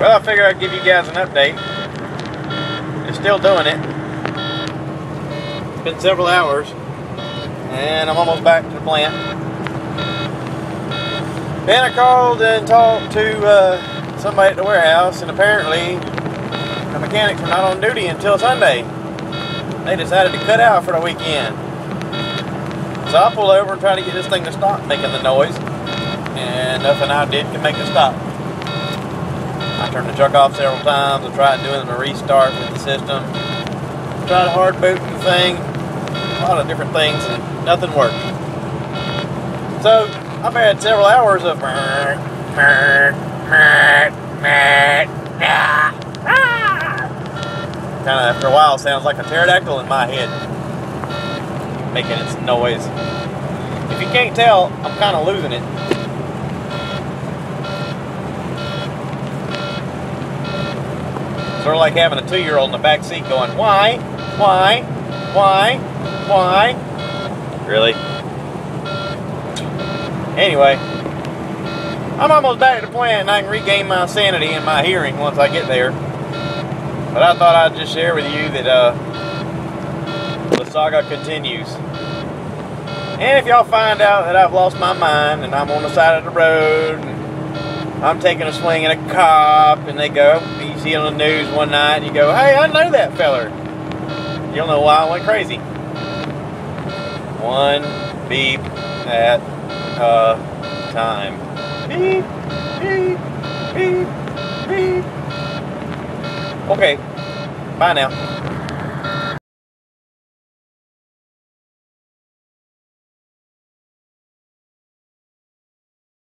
Well, I figure I'd give you guys an update. It's still doing it. It's been several hours, and I'm almost back to the plant. Then I called and talked to uh, somebody at the warehouse, and apparently the mechanics were not on duty until Sunday. They decided to cut out for the weekend. So I pulled over and tried to get this thing to stop making the noise, and nothing I did can make it stop. Turned the truck off several times. I tried doing a restart with the system. Tried hard booting the thing. A lot of different things and nothing worked. So I've had several hours of kind of after a while sounds like a pterodactyl in my head making its noise. If you can't tell, I'm kind of losing it. Sort of like having a two-year-old in the back seat going, why, why, why, why? Really? Anyway, I'm almost back at the plant and I can regain my sanity and my hearing once I get there. But I thought I'd just share with you that uh, the saga continues. And if y'all find out that I've lost my mind and I'm on the side of the road I'm taking a swing at a cop and they go, you see on the news one night and you go, hey, I know that feller. You don't know why I went crazy. One beep at a time. Beep, beep, beep, beep. Okay, bye now.